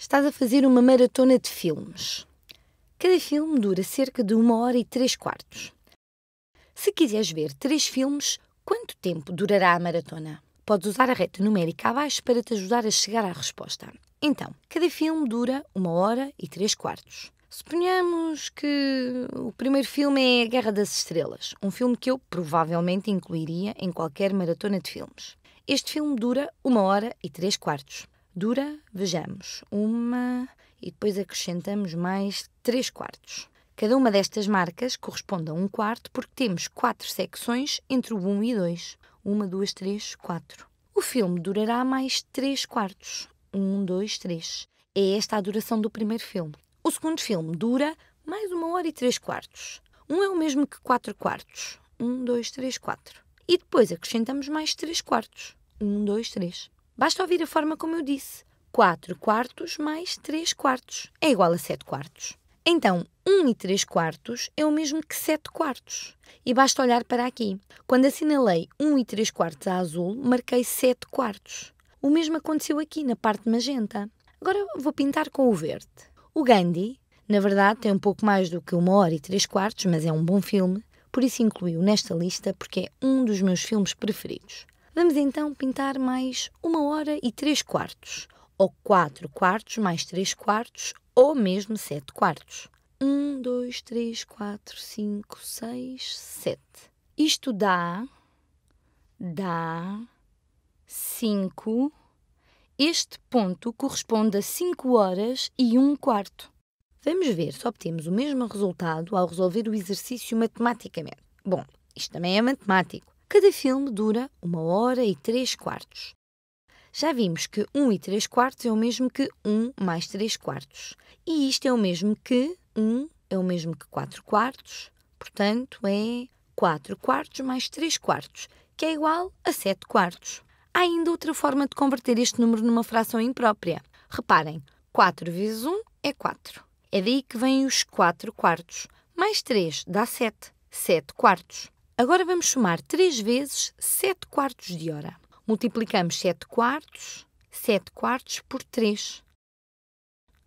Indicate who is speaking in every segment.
Speaker 1: Estás a fazer uma maratona de filmes. Cada filme dura cerca de uma hora e três quartos. Se quiseres ver três filmes, quanto tempo durará a maratona? Podes usar a reta numérica abaixo para te ajudar a chegar à resposta. Então, cada filme dura uma hora e três quartos. Suponhamos que o primeiro filme é A Guerra das Estrelas, um filme que eu provavelmente incluiria em qualquer maratona de filmes. Este filme dura uma hora e três quartos. Dura, vejamos, uma e depois acrescentamos mais 3 quartos. Cada uma destas marcas corresponde a um quarto porque temos quatro secções entre o 1 e 2. Uma, duas, três, quatro. O filme durará mais 3 quartos. 1, 2, 3. É esta a duração do primeiro filme. O segundo filme dura mais uma hora e 3 quartos. Um é o mesmo que 4 quartos. 1, 2, 3, 4. E depois acrescentamos mais 3 quartos. 1, 2, 3. Basta ouvir a forma como eu disse. 4 quartos mais 3 quartos é igual a 7 quartos. Então, 1 e 3 quartos é o mesmo que 7 quartos. E basta olhar para aqui. Quando assinalei 1 e 3 quartos a azul, marquei 7 quartos. O mesmo aconteceu aqui na parte magenta. Agora vou pintar com o verde. O Gandhi, na verdade, tem um pouco mais do que 1 hora e 3 quartos, mas é um bom filme, por isso incluiu nesta lista porque é um dos meus filmes preferidos. Vamos então pintar mais uma hora e três quartos, ou quatro quartos mais três quartos, ou mesmo sete quartos. Um, dois, três, quatro, cinco, seis, sete. Isto dá, dá, cinco. Este ponto corresponde a cinco horas e um quarto. Vamos ver se obtemos o mesmo resultado ao resolver o exercício matematicamente. Bom, isto também é matemático. Cada filme dura uma hora e três quartos. Já vimos que 1 um e 3 quartos é o mesmo que 1 um mais 3 quartos. E isto é o mesmo que 1 um é o mesmo que 4 quartos. Portanto, é 4 quartos mais 3 quartos, que é igual a 7 quartos. Há ainda outra forma de converter este número numa fração imprópria. Reparem, 4 vezes 1 é 4. É daí que vêm os 4 quartos. Mais 3 dá 7. 7 quartos. Agora vamos somar 3 vezes 7 quartos de hora. Multiplicamos 7 quartos, 7 quartos por 3,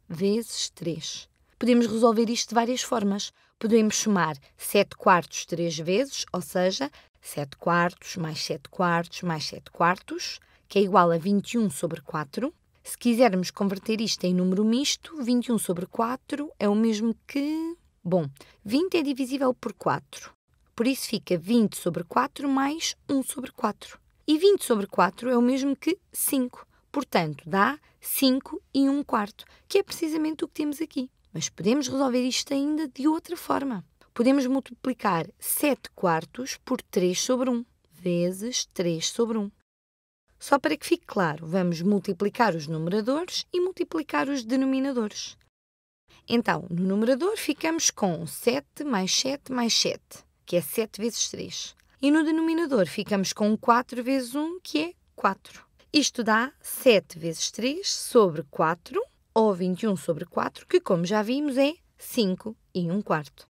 Speaker 1: vezes 3. Podemos resolver isto de várias formas. Podemos somar 7 quartos 3 vezes, ou seja, 7 quartos mais 7 quartos mais 7 quartos, que é igual a 21 sobre 4. Se quisermos converter isto em número misto, 21 sobre 4 é o mesmo que. Bom, 20 é divisível por 4. Por isso fica 20 sobre 4 mais 1 sobre 4. E 20 sobre 4 é o mesmo que 5. Portanto, dá 5 e 1 quarto, que é precisamente o que temos aqui. Mas podemos resolver isto ainda de outra forma. Podemos multiplicar 7 quartos por 3 sobre 1, vezes 3 sobre 1. Só para que fique claro, vamos multiplicar os numeradores e multiplicar os denominadores. Então, no numerador ficamos com 7 mais 7 mais 7 que é 7 vezes 3. E no denominador ficamos com 4 vezes 1, que é 4. Isto dá 7 vezes 3 sobre 4, ou 21 sobre 4, que, como já vimos, é 5 e 1 quarto.